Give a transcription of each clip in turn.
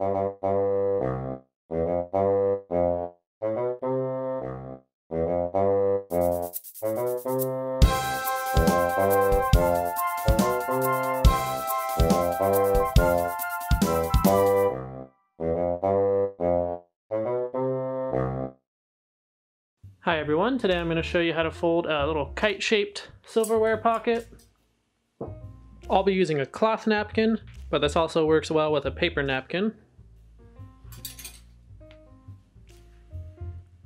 Hi everyone, today I'm going to show you how to fold a little kite-shaped silverware pocket. I'll be using a cloth napkin, but this also works well with a paper napkin.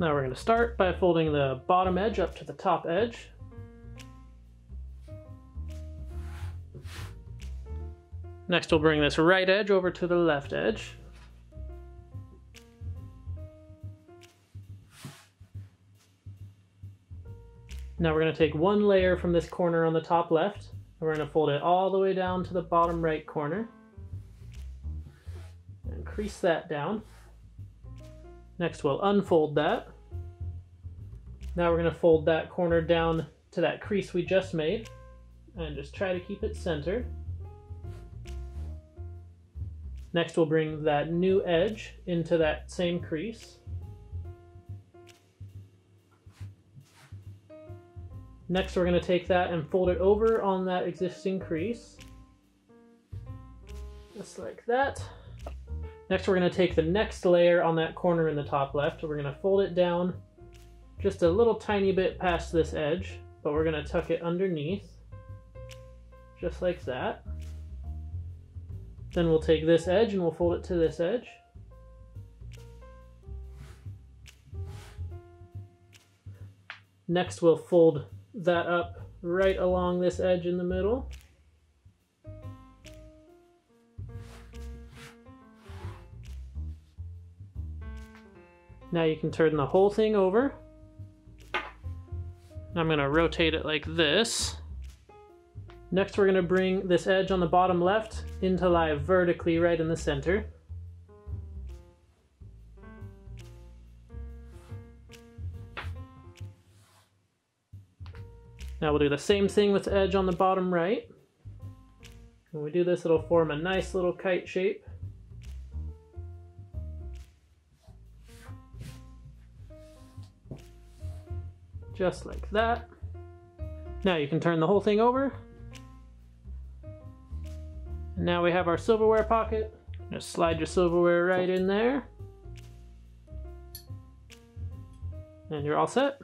Now we're going to start by folding the bottom edge up to the top edge. Next we'll bring this right edge over to the left edge. Now we're going to take one layer from this corner on the top left, and we're going to fold it all the way down to the bottom right corner. And crease that down. Next we'll unfold that. Now we're going to fold that corner down to that crease we just made, and just try to keep it centered. Next we'll bring that new edge into that same crease. Next we're going to take that and fold it over on that existing crease. Just like that. Next we're going to take the next layer on that corner in the top left. We're going to fold it down just a little tiny bit past this edge, but we're going to tuck it underneath. Just like that. Then we'll take this edge and we'll fold it to this edge. Next we'll fold that up right along this edge in the middle. Now you can turn the whole thing over. I'm going to rotate it like this. Next we're going to bring this edge on the bottom left into lie vertically right in the center. Now we'll do the same thing with the edge on the bottom right. When we do this, it'll form a nice little kite shape. Just like that. Now you can turn the whole thing over. And now we have our silverware pocket. Just slide your silverware right in there. And you're all set.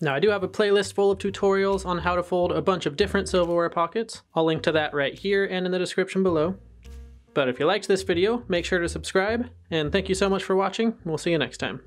Now I do have a playlist full of tutorials on how to fold a bunch of different silverware pockets. I'll link to that right here and in the description below. But if you liked this video, make sure to subscribe, and thank you so much for watching, we'll see you next time.